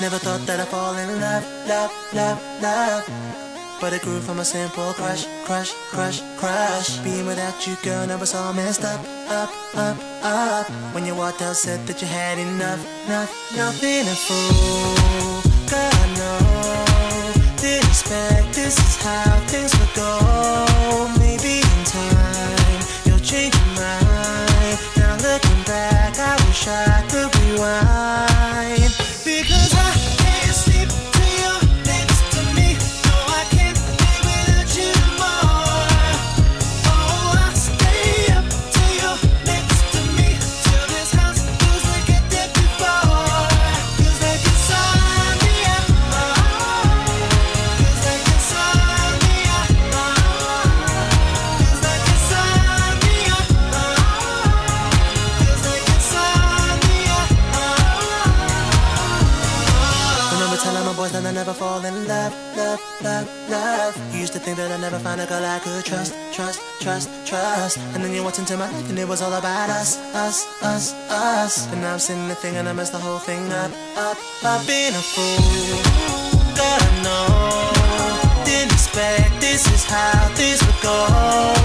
Never thought that I'd fall in love, love, love, love. But it grew from a simple crush, crush, crush, crush. Being without you, girl, now it's all messed up, up, up, up. When you walked out, said that you had enough, enough, nothing to fool. Telling my boys that I never fall in love, love, love, love. You used to think that I'd never find a girl I could trust, trust, trust, trust. And then you walked into my life and it was all about us, us, us, us. And now I'm sitting there thinking I messed the whole thing up, up, up. Being a fool, God I know. Didn't expect this is how this would go.